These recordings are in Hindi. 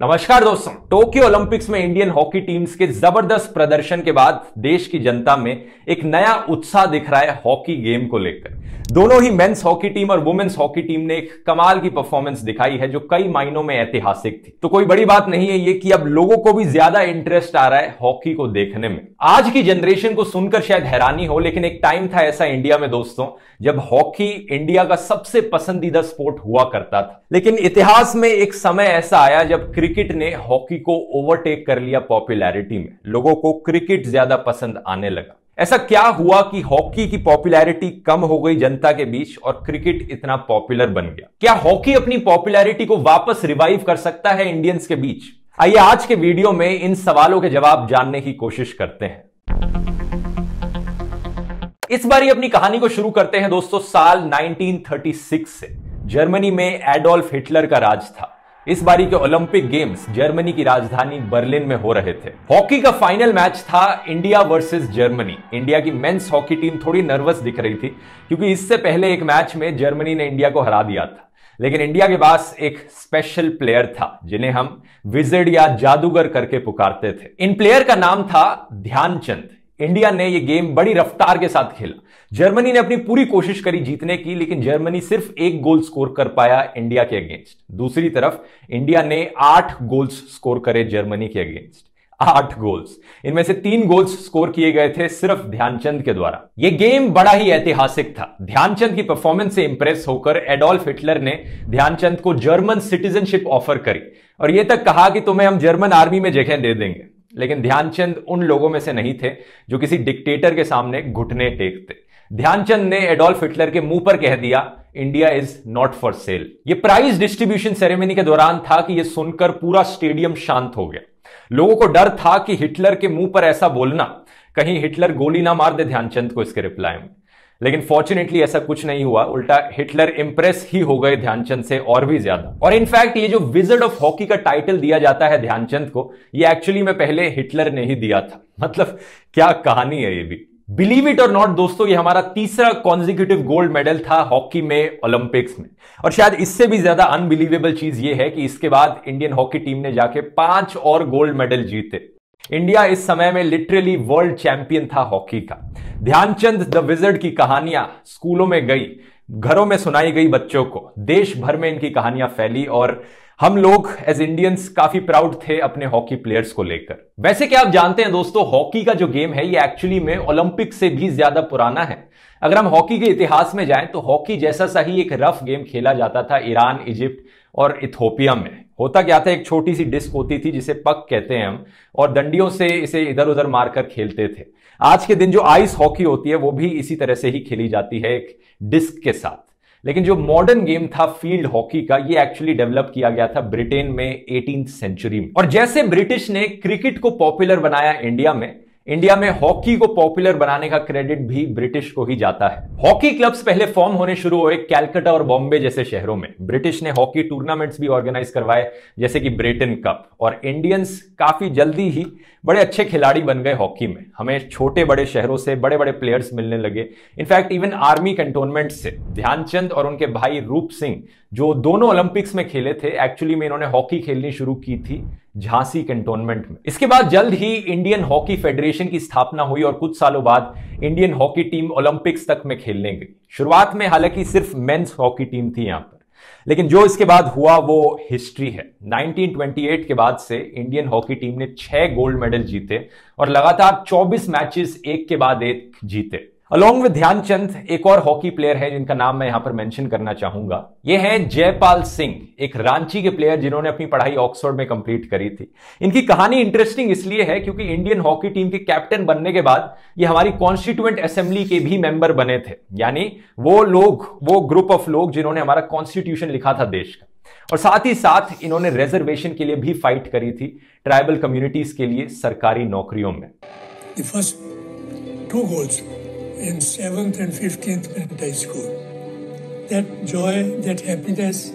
नमस्कार दोस्तों, टोक्यो ओलंपिक्स में इंडियन हॉकी टीम्स के ज़बरदस्त प्रदर्शन के बाद देश की जनता में एक नया उत्साह दिख रहा है हॉकी गेम को लेकर। दोनों ही मेंस हॉकी टीम और वुमेन्स हॉकी टीम ने एक कमाल की परफॉर्मेंस दिखाई है जो कई मायनों में ऐतिहासिक थी। तो कोई बड़ी बात नहीं है ये कि अब लोगों को भी ज़्यादा इंटरेस्ट आ रहा है हॉकी को देखने में। आज की जनरेशन को सुनकर शायद हैरानी हो, लेकिन एक टाइम था ऐसा इंडिया में दोस्तों, जब हॉकी इंडिया का सबसे पसंदीदा स्पोर्ट हुआ करता था। लेकिन इतिहास में एक समय ऐसा आया जब क्रिकेट ने हॉकी को ओवरटेक कर लिया पॉपुलैरिटी में। लोगों को क्रिकेट ज़्यादा पसंद आने लगा। ऐसा क्या हुआ कि हॉकी की पॉपुलैरिटी कम हो गई जनता के बीच और क्रिकेट इतना पॉपुलर बन गया? क्या हॉकी अपनी पॉपुलैरिटी को वापस रिवाइव कर सकता है इंडियंस के बीच? आइए आज के वीडियो में इन सवालों के जवाब जानने की कोशिश करते हैं। इस बार ही अपनी कहानी को शुरू करते हैं दोस्तों साल 1936 से। जर्मनी में एडोल्फ हिटलर का राज था। इस बारी के ओलंपिक गेम्स जर्मनी की राजधानी बर्लिन में हो रहे थे। हॉकी का फाइनल मैच था इंडिया वर्सेस जर्मनी। इंडिया की मेंस हॉकी टीम थोड़ी नर्वस दिख रही थी, क्योंकि इससे पहले एक मैच में जर्मनी ने इंडिया को हरा दिया था। लेकिन इंडिया के पास एक स्पेशल प्लेयर था, जिन्हें हम विजिड या जादूगर करके पुकारते थे। इन प्लेयर का नाम था ध्यानचंद। इंडिया ने यह गेम बड़ी रफ्तार के साथ खेला। जर्मनी ने अपनी पूरी कोशिश करी जीतने की, लेकिन जर्मनी सिर्फ़ एक गोल स्कोर कर पाया इंडिया के अगेंस्ट। दूसरी तरफ़, इंडिया ने आठ गोल्स स्कोर करे जर्मनी के अगेंस्ट। आठ गोल्स। इनमें से तीन गोल्स स्कोर किए गए थे सिर्फ़ ध्यानचंद के द्वारा। यह गेम बड़ा ही ऐतिहासिक था। ध्यानचंद की परफॉर्मेंस से इंप्रेस होकर एडोल्फ हिटलर ने ध्यानचंद को जर्मन सिटीजनशिप ऑफ़र करी। और यह तक कहा कि तुम्हें हम जर्मन आर्मी में जगह दे देंगे। लेकिन ध्यानचंद उन लोगों में से नहीं थे जो किसी डिक्टेटर के सामने घुटने टेकते। ध्यानचंद ने एडोल्फ हिटलर के मुँह पर कह दिया, India is not for sale. ये प्राइज डिस्ट्रीब्यूशन सेरेमनी के दौरान था कि यह सुनकर पूरा स्टेडियम शांत हो गया। लोगों को डर था कि हिटलर के मुँह पर ऐसा बोलना, कहीं हिटलर गोली ना मार दे ध्यानचंद को इसके रिप्लाई में। लेकिन फॉर्चुनेटली ऐसा कुछ नहीं हुआ। उल्टा हिटलर इंप्रेस ही हो गए ध्यानचंद से और भी ज़्यादा। और इनफैक्ट ये जो विजर्ड ऑफ़ हॉकी का टाइटल दिया जाता है ध्यानचंद को, ये एक्चुअली में पहले हिटलर ने ही दिया था। मतलब क्या कहानी है ये भी। बिलीव इट और नॉट दोस्तों, ये हमारा तीसरा कॉन्जिक्यूटिव गोल्ड मेडल था हॉकी में ओलंपिक्स में। और शायद इससे भी ज़्यादा अनबिलीवेबल चीज़ ये है कि इसके बाद इंडियन हॉकी टीम ने जाके पाँच और गोल्ड मेडल जीते। इंडिया इस समय में लिटरली वर्ल्ड चैंपियन था हॉकी का। ध्यानचंद द विजर्ड की कहानियाँ स्कूलों में गई, घरों में सुनाई गई बच्चों को। देश भर में इनकी कहानियाँ फैली और हम लोग एज इंडियंस काफ़ी प्राउड थे अपने हॉकी प्लेयर्स को लेकर। वैसे क्या आप जानते हैं दोस्तों हॉकी का जो गेम है, ये एक्चुअली में ओलंपिक से भी ज़्यादा पुराना है। अगर हम हॉकी के इतिहास में जाएँ तो हॉकी जैसा सा ही एक रफ गेम खेला जाता था ईरान इजिप्ट और इथोपिया में। होता क्या था? एक छोटी सी डिस्क होती थी जिसे पक कहते हैं हम, और डंडियों से इसे इधर उधर मारकर खेलते थे। आज के दिन जो आइस हॉकी होती है, वो भी इसी तरह से ही खेली जाती है एक डिस्क के साथ। लेकिन जो मॉडर्न गेम था फ़ील्ड हॉकी का, ये एक्चुअली डेवलप किया गया था ब्रिटेन में एटीन सेंचुरी में। और जैसे ब्रिटिश ने क्रिकेट को पॉपुलर बनाया इंडिया में इंडिया में हॉकी को पॉपुलर बनाने का क्रेडिट भी ब्रिटिश को ही जाता है। हॉकी क्लब्स पहले फॉर्म होने शुरू हुए कैलकाटा और बॉम्बे जैसे शहरों में। ब्रिटिश ने हॉकी टूर्नामेंट्स भी ऑर्गेनाइज करवाए, जैसे कि ब्रिटेन कप। और इंडियंस काफ़ी जल्दी ही बड़े अच्छे खिलाड़ी बन गए हॉकी में। हमें छोटे बड़े शहरों से बड़े बड़े प्लेयर्स मिलने लगे। इनफैक्ट इवन आर्मी कंटोनमेंट से। ध्यानचंद और उनके भाई रूप सिंह, जो दोनों ओलंपिक्स में खेले थे, एक्चुअली में इन्होंने हॉकी खेलनी शुरू की थी। झांसी कंटोनमेंट में। इसके बाद जल्द ही इंडियन हॉकी फेडरेशन की स्थापना हुई और कुछ सालों बाद इंडियन हॉकी टीम ओलंपिक्स तक में खेलने गई। शुरुआत में हालाँकि सिर्फ़ मेंस हॉकी टीम थी यहाँ पर। लेकिन जो इसके बाद हुआ, वो हिस्ट्री है। 1928 के बाद से इंडियन हॉकी टीम ने छह गोल्ड मेडल जीते और लगातार 24 मैचेस एक के बाद एक जीते। अलॉन्ग विद ध्यानचंद एक और हॉकी प्लेयर है जिनका नाम मैं यहाँ पर मेंशन करना चाहूँगा। ये है जयपाल सिंह एक रांची के प्लेयर जिन्होंने अपनी पढ़ाई ऑक्सफोर्ड में कंप्लीट करी थी। इनकी कहानी इंटरेस्टिंग इसलिए है क्योंकि इंडियन हॉकी टीम के कैप्टन बनने के बाद ये हमारी कॉन्स्टिट्यूएंट असेंबली के भी मेंबर बने थे। यानी वो लोग, वो ग्रुप ऑफ़ लोग जिन्होंने हमारा कॉन्स्टिट्यूशन लिखा था देश का। और साथ ही साथ इन्होंने रिजर्वेशन के लिए भी फाइट करी थी ट्राइबल कम्युनिटीज के लिए सरकारी नौकरियों में। In 7th and 15th grade high school. That joy, that happiness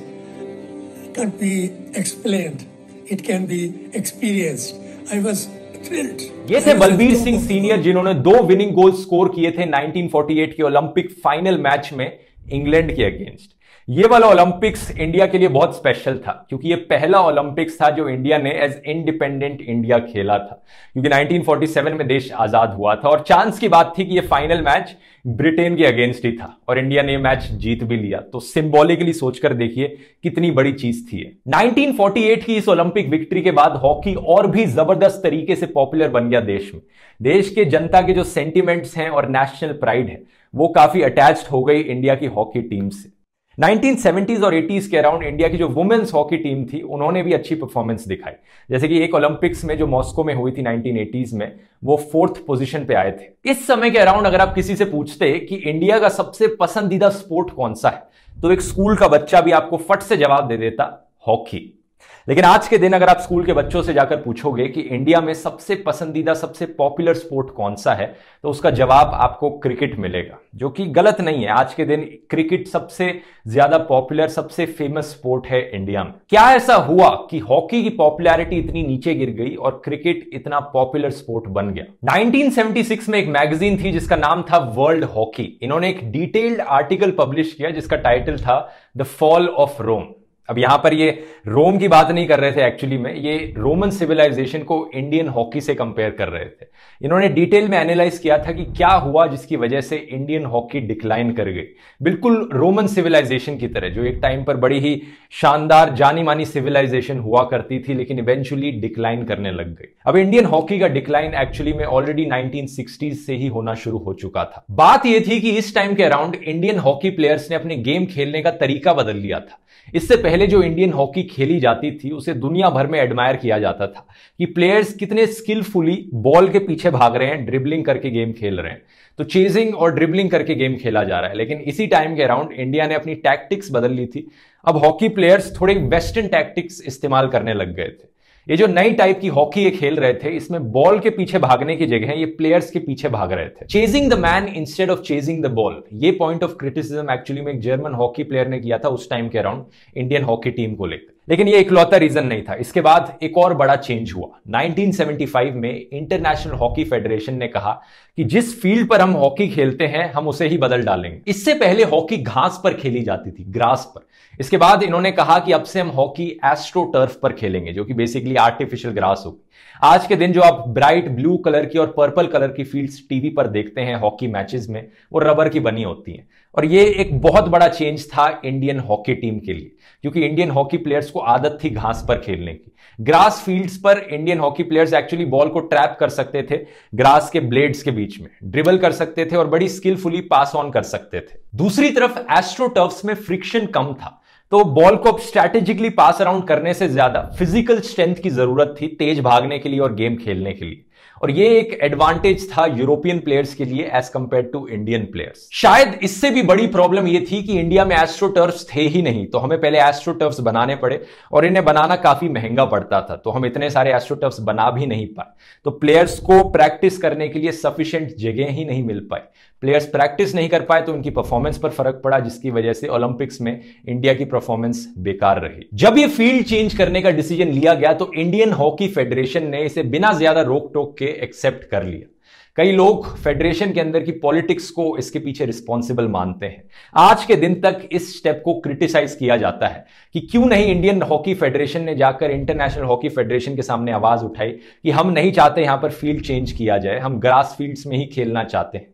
can't be explained. It can be experienced. I was thrilled. ये थे बलबीर सिंह सीनियर जिन्होंने दो विनिंग गोल स्कोर किए थे 1948 के ओलंपिक फाइनल मैच में इंग्लैंड के अगेंस्ट ये वाला ओलंपिक्स इंडिया के लिए बहुत स्पेशल था, क्योंकि ये पहला ओलंपिक्स था जो इंडिया ने एज इंडिपेंडेंट इंडिया खेला था, क्योंकि 1947 में देश आज़ाद हुआ था और चांस की बात थी कि ये फाइनल मैच ब्रिटेन के अगेंस्ट ही था और इंडिया ने मैच जीत भी लिया। तो सिंबॉलिकली सोचकर देखिए कितनी बड़ी चीज़ थी 1948 की इस ओलंपिक विक्ट्री के बाद हॉकी और भी ज़बरदस्त तरीके से पॉपुलर बन गया देश में। देश के जनता के जो सेंटिमेंट्स हैं और नेशनल प्राइड है, वो काफ़ी अटैच्ड हो गई इंडिया की हॉकी टीम से। 1970s और 80s के अराउंड इंडिया की जो वुमेन्स हॉकी टीम थी, उन्होंने भी अच्छी परफॉर्मेंस दिखाई। जैसे कि एक ओलंपिक्स में जो मॉस्को में हुई थी 1980s में, वो फोर्थ पोजीशन पे आए थे। इस समय के अराउंड अगर आप किसी से पूछते कि इंडिया का सबसे पसंदीदा स्पोर्ट कौन सा है तो एक स्कूल का बच्चा भी आपको फट से जवाब दे देता, हॉकी। लेकिन आज के दिन अगर आप स्कूल के बच्चों से जाकर पूछोगे कि इंडिया में सबसे पसंदीदा, सबसे पॉपुलर स्पोर्ट कौन सा है तो उसका जवाब आपको क्रिकेट मिलेगा, जो कि गलत नहीं है। आज के दिन क्रिकेट सबसे ज़्यादा पॉपुलर, सबसे फ़ेमस स्पोर्ट है इंडिया में। क्या ऐसा हुआ कि हॉकी की पॉपुलैरिटी इतनी नीचे गिर गई और क्रिकेट इतना पॉपुलर स्पोर्ट बन गया? 1976 में एक मैगजीन थी जिसका नाम था वर्ल्ड हॉकी। इन्होंने एक डिटेल्ड आर्टिकल पब्लिश किया जिसका टाइटल था द फॉल ऑफ़ रोम। अब यहाँ पर ये रोम की बात नहीं कर रहे थे एक्चुअली में, ये रोमन सिविलाइजेशन को इंडियन हॉकी से कंपेयर कर रहे थे। इन्होंने डिटेल में एनालाइज किया था कि क्या हुआ जिसकी वजह से इंडियन हॉकी डिक्लाइन कर गई। बिल्कुल रोमन सिविलाइजेशन की तरह, जो एक टाइम पर बड़ी ही शानदार जानी मानी सिविलाइजेशन हुआ करती थी, लेकिन इवेंचुअली डिक्लाइन करने लग गई। अब इंडियन हॉकी का डिक्लाइन एक्चुअली में ऑलरेडी नाइनटीन से ही होना शुरू हो चुका था। बात यह थी कि इस टाइम के अराउंड इंडियन हॉकी प्लेयर्स ने अपने गेम खेलने का तरीका बदल लिया था। इससे पहले जो इंडियन हॉकी खेली जाती थी, उसे दुनिया भर में एडमायर किया जाता था कि प्लेयर्स कितने स्किलफुली बॉल के पीछे भाग रहे हैं ड्रिबलिंग करके गेम खेल रहे हैं। तो चेजिंग और ड्रिबलिंग करके गेम खेला जा रहा है। लेकिन इसी टाइम के अराउंड इंडिया ने अपनी टैक्टिक्स बदल ली थी। अब हॉकी प्लेयर्स थोड़े वेस्टर्न टैक्टिक्स इस्तेमाल करने लग गए थे। ये जो नई टाइप की हॉकी ये खेल रहे थे, इसमें बॉल के पीछे भागने की जगह ये प्लेयर्स के पीछे भाग रहे थे। Chasing the man instead of chasing the ball ये पॉइंट ऑफ़ क्रिटिसिज्म एक्चुअली में एक जर्मन हॉकी प्लेयर ने किया था उस टाइम के अराउंड इंडियन हॉकी टीम को लेकर। लेकिन ये इकलौता रीजन नहीं था। इसके बाद एक और बड़ा चेंज हुआ। 1975 में इंटरनेशनल हॉकी फेडरेशन ने कहा कि जिस फ़ील्ड पर हम हॉकी खेलते हैं, हम उसे ही बदल डालेंगे। इससे पहले हॉकी घास पर खेली जाती थी ग्रास पर। इसके बाद इन्होंने कहा कि अब से हम हॉकी एस्ट्रो टर्फ पर खेलेंगे, जो कि बेसिकली आर्टिफिशियल ग्रास होगी। आज के दिन जो आप ब्राइट ब्लू कलर की और पर्पल कलर की फील्ड्स टीवी पर देखते हैं हॉकी मैचेस में, वो रबर की बनी होती हैं। और ये एक बहुत बड़ा चेंज था इंडियन हॉकी टीम के लिए, क्योंकि इंडियन हॉकी प्लेयर्स को आदत थी घास पर खेलने की। ग्रास फील्ड्स पर Indian hockey players actually ball को ट्रैप कर सकते थे ग्रास के ब्लेड्स के बीच में ड्रिबल कर सकते थे और बड़ी स्किलफुली पास ऑन कर सकते थे। दूसरी तरफ़ एस्ट्रोटर्फ्स में फ्रिक्शन कम था तो बॉल को अब स्ट्रैटेजिकली पास अराउंड करने से ज़्यादा फ़िज़िकल स्ट्रेंथ की ज़रूरत थी, तेज भागने के लिए और गेम खेलने के लिए। और ये एक एडवांटेज था यूरोपियन प्लेयर्स के लिए as compare to Indian players शायद इससे भी बड़ी प्रॉब्लम ये थी कि इंडिया में एस्ट्रोटर्फ्स थे ही नहीं तो हमें पहले एस्ट्रोटर्फ्स बनाने पड़े और इन्हें बनाना काफ़ी महँगा पड़ता था तो हम इतने सारे एस्ट्रोटर्फ्स बना भी नहीं पाए। तो प्लेयर्स को प्रैक्टिस करने के लिए सफिशियंट जगह ही नहीं मिल पाई। प्लेयर्स प्रैक्टिस नहीं कर पाए तो उनकी परफॉर्मेंस पर फ़र्क पड़ा, जिसकी वजह से ओलंपिक्स में इंडिया की परफॉर्मेंस बेकार रही। जब ये फ़ील्ड चेंज करने का डिसीज़न लिया गया तो इंडियन हॉकी फेडरेशन ने इसे बिना ज़्यादा रोक टोक के एक्सेप्ट कर लिया। कई लोग फेडरेशन के अंदर की पॉलिटिक्स को इसके पीछे रिस्पॉन्सिबल मानते हैं। आज के दिन तक इस स्टेप को क्रिटिसाइज किया जाता है कि क्यों नहीं इंडियन हॉकी फेडरेशन ने जाकर इंटरनेशनल हॉकी फेडरेशन के सामने आवाज़ उठाई कि हम नहीं चाहते यहाँ पर फ़ील्ड चेंज किया जाए, हम ग्रास फील्ड्स में ही खेलना चाहते हैं।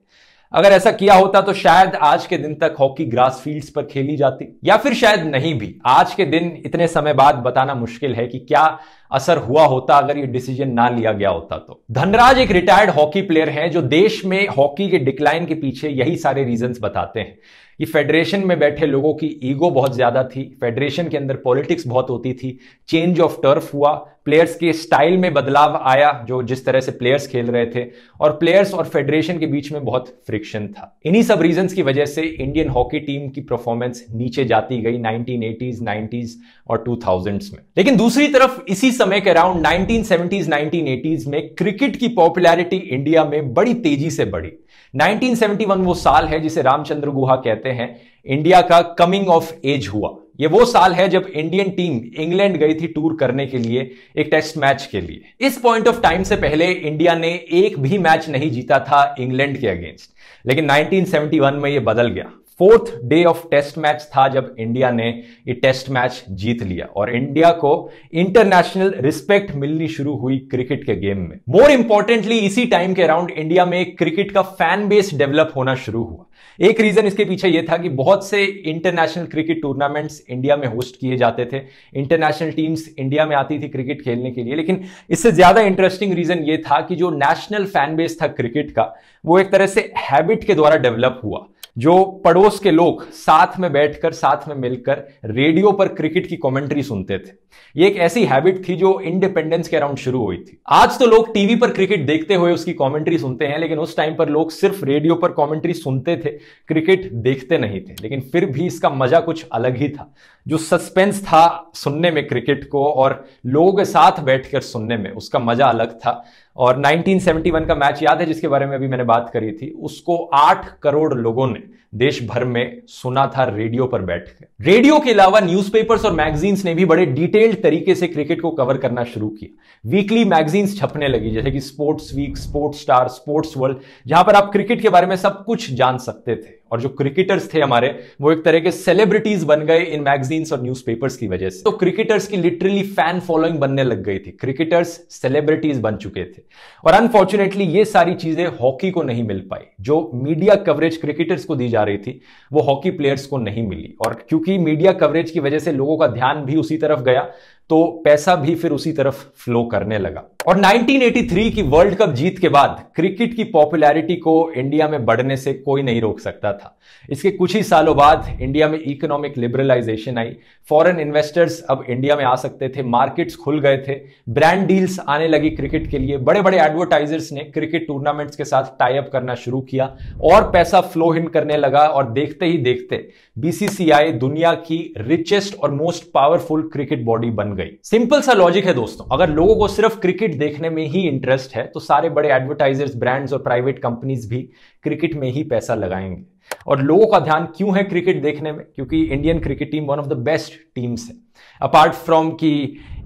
अगर ऐसा किया होता तो शायद आज के दिन तक हॉकी ग्रास फील्ड्स पर खेली जाती, या फिर शायद नहीं भी। आज के दिन इतने समय बाद बताना मुश्किल है कि क्या असर हुआ होता अगर ये डिसीज़न ना लिया गया होता तो। धनराज एक रिटायर्ड हॉकी प्लेयर हैं जो देश में हॉकी के डिक्लाइन के पीछे यही सारे रीजंस बताते हैं। कि फेडरेशन में बैठे लोगों की ईगो बहुत ज़्यादा थी फेडरेशन के अंदर पॉलिटिक्स बहुत होती थी चेंज ऑफ़ टर्फ हुआ प्लेयर्स के स्टाइल में बदलाव आया जो जिस तरह से प्लेयर्स खेल रहे थे और प्लेयर्स और फेडरेशन के बीच में बहुत फ्रिक्शन था। इन्हीं सब रीजंस की वजह से इंडियन हॉकी टीम की परफॉर्मेंस नीचे जाती गई 1980s 90s और 2000s में। लेकिन दूसरी तरफ़ इसी समय के अराउंड 1970s 1980s में क्रिकेट की पॉपुलैरिटी इंडिया में बड़ी तेज़ी से बढ़ी। 1971 वो साल है जिसे रामचंद्र गुहा कहते हैं। इंडिया का कमिंग ऑफ़ एज हुआ। ये वो साल है जब इंडियन टीम इंग्लैंड गई थी टूर करने के लिए, एक टेस्ट मैच के लिए। इस पॉइंट ऑफ़ टाइम से पहले इंडिया ने एक भी मैच नहीं जीता था इंग्लैंड के अगेंस्ट लेकिन 1971 में ये बदल गया। Fourth day of test match था जब इंडिया ने ये टेस्ट मैच जीत लिया। और इंडिया को इंटरनेशनल रिस्पेक्ट मिलनी शुरू हुई क्रिकेट के गेम में। मोर इंपॉर्टेंटली इसी टाइम के अराउंड इंडिया में क्रिकेट का फ़ैन बेस डेवलप होना शुरू हुआ। एक रीजन इसके पीछे यह था कि बहुत से इंटरनेशनल क्रिकेट टूर्नामेंट्स इंडिया में होस्ट किए जाते थे। इंटरनेशनल टीम्स इंडिया में आती थी क्रिकेट खेलने के लिए। लेकिन इससे ज़्यादा इंटरेस्टिंग रीजन यह था कि जो नेशनल फ़ैन बेस था क्रिकेट का, वो एक तरह से हैबिट के द्वारा डेवलप हुआ। जो पड़ोस के लोग साथ में बैठकर, साथ में मिलकर रेडियो पर क्रिकेट की कमेंट्री सुनते थे। ये एक ऐसी हैबिट थी जो इंडिपेंडेंस के अराउंड शुरू हुई थी। आज तो लोग टीवी पर क्रिकेट देखते हुए उसकी कमेंट्री सुनते हैं, लेकिन उस टाइम पर लोग सिर्फ़ रेडियो पर कमेंट्री सुनते थे, क्रिकेट देखते नहीं थे। लेकिन फिर भी इसका मज़ा कुछ अलग ही था। जो सस्पेंस था सुनने में क्रिकेट को और लोगों के साथ बैठकर सुनने में, उसका मज़ा अलग था। और 1971 का मैच याद है, जिसके बारे में अभी मैंने बात करी थी, उसको आठ करोड़ लोगों ने देश भर में सुना था रेडियो पर बैठ कर रेडियो के अलावा न्यूज़पेपर्स और मैगजीन्स ने भी बड़े डिटेल्ड तरीके से क्रिकेट को कवर करना शुरू किया। वीकली मैगजीन्स छपने लगी, जैसे कि sports week, sports star, sports world, जहाँ पर आप क्रिकेट के बारे में सब कुछ जान सकते थे। और जो क्रिकेटर्स थे हमारे, वो एक तरह के सेलिब्रिटीज बन गए इन मैगजीन्स और न्यूज़पेपर्स की वजह से। तो क्रिकेटर्स की लिटरली फ़ैन फॉलोइंग बनने लग गई थी। क्रिकेटर्स सेलिब्रिटीज बन चुके थे। और अनफॉर्चुनेटली ये सारी चीज़ें हॉकी को नहीं मिल पाई। जो मीडिया कवरेज क्रिकेटर्स को दी जा रही थी, वो हॉकी प्लेयर्स को नहीं मिली। और क्योंकि मीडिया कवरेज की वजह से लोगों का ध्यान भी उसी तरफ़ गया तो पैसा भी फिर उसी तरफ़ फ्लो करने लगा। और 1983 की वर्ल्ड कप जीत के बाद क्रिकेट की पॉपुलैरिटी को इंडिया में बढ़ने से कोई नहीं रोक सकता था। इसके कुछ ही सालों बाद इंडिया में इकोनॉमिक लिबरलाइजेशन आई। फॉरेन इन्वेस्टर्स अब इंडिया में आ सकते थे मार्केट्स खुल गए थे। ब्रांड डील्स आने लगी क्रिकेट के लिए। बड़े बड़े एडवर्टाइजर्स ने क्रिकेट टूर्नामेंट्स के साथ टाइप करना शुरू किया और पैसा फ्लो इन करने लगा और देखते ही देखते बीसीसीआई दुनिया की रिचेस्ट और मोस्ट पावरफुल क्रिकेट बॉडी बन गई सिंपल सा लॉजिक है दोस्तों। अगर लोगों को सिर्फ़ क्रिकेट देखने में ही इंटरेस्ट है तो सारे बड़े एडवर्टाइजर्स ब्रांड्स और प्राइवेट कंपनीज़ भी क्रिकेट में ही पैसा लगाएँगे। और लोगों का ध्यान क्यों है क्रिकेट देखने में? क्योंकि Indian cricket team one of the best teams है। अपार्ट फ्रॉम कि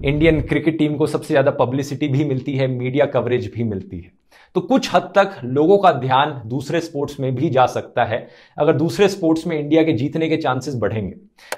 इंडियन क्रिकेट टीम को सबसे ज़्यादा पब्लिसिटी भी मिलती है मीडिया कवरेज भी मिलती है। तो कुछ हद तक लोगों का ध्यान दूसरे स्पोर्ट्स में भी जा सकता है, अगर दूसरे स्पोर्ट्स में इंडिया के जीतने के चांसेस बढ़ेंगे।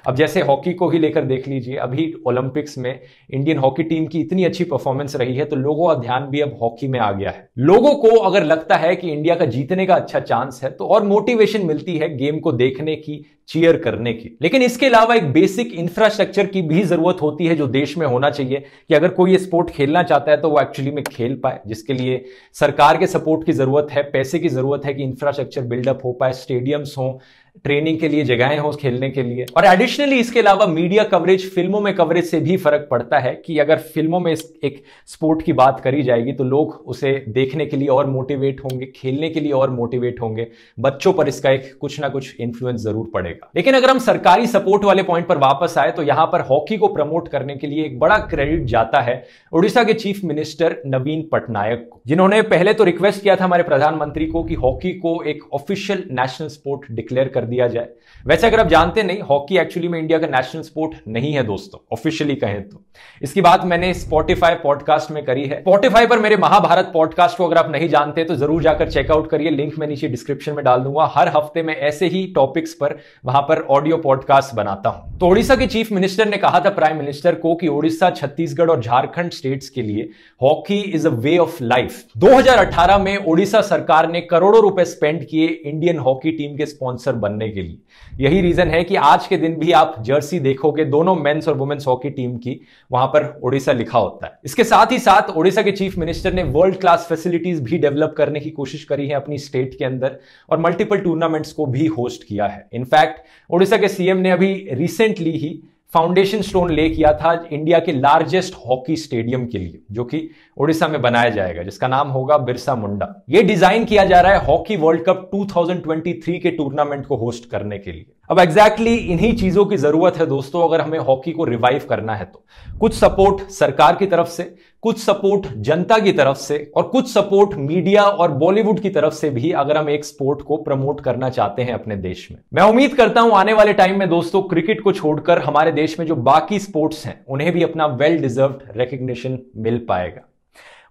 अब जैसे हॉकी को ही लेकर देख लीजिए, अभी ओलंपिक्स में इंडियन हॉकी टीम की इतनी अच्छी परफॉर्मेंस रही है तो लोगों का ध्यान भी अब हॉकी में आ गया है। लोगों को अगर लगता है कि इंडिया का जीतने का अच्छा चांस है तो और मोटिवेशन मिलती है गेम को देखने की चीयर करने की। लेकिन इसके अलावा एक बेसिक इंफ्रास्ट्रक्चर की भी ज़रूरत होती है जो देश में होना चाहिए, कि अगर कोई ये स्पोर्ट खेलना चाहता है तो वो एक्चुअली में खेल पाए, जिसके लिए सरकार के सपोर्ट की ज़रूरत है, पैसे की ज़रूरत है कि इंफ्रास्ट्रक्चर बिल्डअप हो पाए स्टेडियम्स हो ट्रेनिंग के लिए जगहें हो खेलने के लिए। और एडिशनली इसके अलावा मीडिया कवरेज फ़िल्मों में कवरेज से भी फ़र्क पड़ता है कि अगर फ़िल्मों में एक स्पोर्ट की बात करी जाएगी तो लोग उसे देखने के लिए और मोटिवेट होंगे, खेलने के लिए और मोटिवेट होंगे। बच्चों पर इसका एक कुछ ना कुछ इंफ्लुएंस ज़रूर पड़ेगा। लेकिन अगर हम सरकारी सपोर्ट वाले पॉइंट पर वापस आए तो यहाँ पर हॉकी को प्रमोट करने के लिए एक बड़ा क्रेडिट जाता है। उड़ीसा के चीफ मिनिस्टर नवीन पटनायक को। जिन्होंने पहले तो रिक्वेस्ट किया था हमारे प्रधानमंत्री को कि हॉकी को एक ऑफिशियल नेशनल स्पोर्ट डिक्लेयर कर दिया जाए। वैसे अगर आप जानते नहीं, हॉकी एक्चुअली में इंडिया का नेशनल स्पोर्ट नहीं है दोस्तों ऑफिशियली कहें तो। इसकी बात मैंने स्पॉटिफाई पॉडकास्ट में करी है। स्पॉटिफाई पर मेरे महाभारत पॉडकास्ट को अगर आप नहीं जानते तो ज़रूर जाकर चेकआउट करिए। लिंक मैं नीचे डिस्क्रिप्शन में डाल दूँगा। हर हफ़्ते में ऐसे ही टॉपिक्स पर, वहाँ पर ऑडियो पॉडकास्ट बनाता हूँ। तो ओडिशा के चीफ मिनिस्टर ने कहा था प्राइम मिनिस्टर को कि ओडिशा, छत्तीसगढ़ और झारखंड स्टेट्स के लिए hockey is a way of life 2018 में ओडिशा सरकार ने करोड़ों रुपए स्पेंड किए इंडियन हॉकी टीम के स्पॉन्सर बनने के लिए। यही रीजन है कि आज के दिन भी आप जर्सी देखोगे, दोनों मेंस और वुमेन्स हॉकी टीम की, वहाँ पर ओडिशा लिखा होता है। इसके साथ ही साथ ओडिशा के चीफ मिनिस्टर ने वर्ल्ड क्लास फैसिलिटीज़ भी डेवलप करने की कोशिश करी है अपनी स्टेट के अंदर और मल्टीपल टूर्नामेंट्स को भी होस्ट किया है। इनफैक्ट ओडिशा के सीएम ने अभी रिसेंटली ही फाउंडेशन स्टोन ले किया था इंडिया के लार्जेस्ट हॉकी स्टेडियम के लिए, जो कि ओडिशा में बनाया जाएगा, जिसका नाम होगा बिरसा मुंडा। ये डिज़ाइन किया जा रहा है हॉकी वर्ल्ड कप 2023 के टूर्नामेंट को होस्ट करने के लिए। अब एग्जैक्टली exactly इन्हीं चीज़ों की ज़रूरत है दोस्तों, अगर हमें हॉकी को रिवाइव करना है तो। कुछ सपोर्ट सरकार की तरफ़ से कुछ सपोर्ट जनता की तरफ़ से और कुछ सपोर्ट मीडिया और बॉलीवुड की तरफ़ से भी अगर हम एक स्पोर्ट को प्रमोट करना चाहते हैं अपने देश में। मैं उम्मीद करता हूँ आने वाले टाइम में दोस्तों क्रिकेट को छोड़कर हमारे देश में जो बाकी स्पोर्ट्स हैं, उन्हें भी अपना वेल डिजर्व रिकग्निशन मिल पाएगा।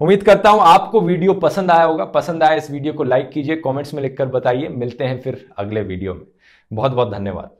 उम्मीद करता हूँ आपको वीडियो पसंद आया होगा। पसंद आया इस वीडियो को लाइक कीजिए कमेंट्स में लिखकर बताइए। मिलते हैं फिर अगले वीडियो में। बहुत बहुत धन्यवाद।